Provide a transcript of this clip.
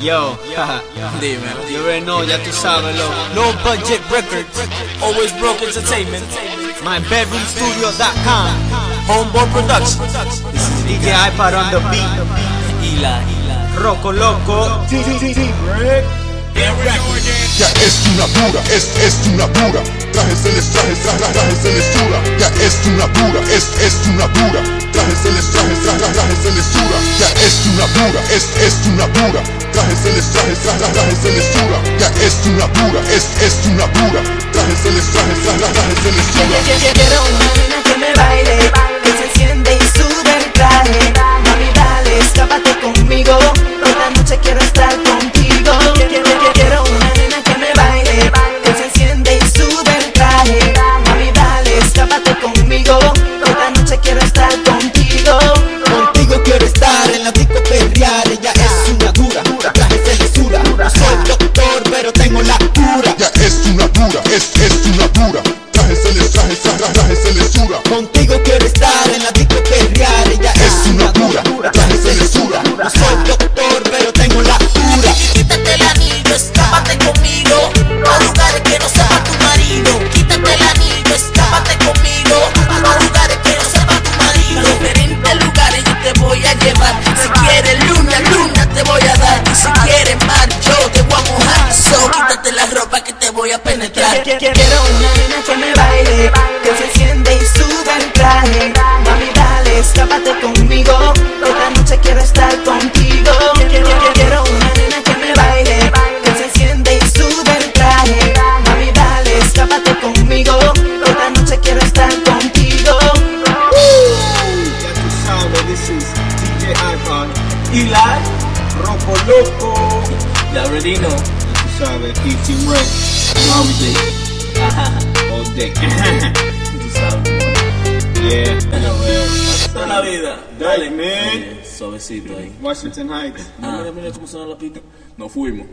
Yo, Dime. you already know, ya tú sabes, lo. Low budget records, always broke entertainment. MyBedroomStudio.com. Homeboy Productions. DJ iPad on the beat. Ila, Ila. Rocco Loco. Ya es una pura, es, es una pura. Trajes les trajes, trajes, trajes lesura. Ya es una pura, es, es una pura. Trajes les trajes, trajes, trajes lesura. Ya es una pura, es, es una pura. Trajes les trajes, trajes, trajes en lesura. Ya es una pura, es, es una pura. Trajes les trajes, trajes, trajes en lesura. Quiero una es es, una pura. Trajes en les trajes, trajes, trajes en lesura. Contigo quiero estar en la disco Quiero una nena que me baile, que se enciende y sube el traje. Mami, dale, escápate conmigo. Esta noche quiero estar contigo. Quiero una nena que me baile, que se enciende y sube el traje. Mami, dale, escápate conmigo. Esta noche quiero estar contigo. Ya tú sabes, this is DJ iPad. Ila. Rocco Loco. You already know. Ya tú sabes, Red. All day. All day. Tú sabes, yeah. Toda la vida. Dale, man. Suavecito ahí. Washington Heights. Mira, mira cómo suena la pita. Nos fuimos.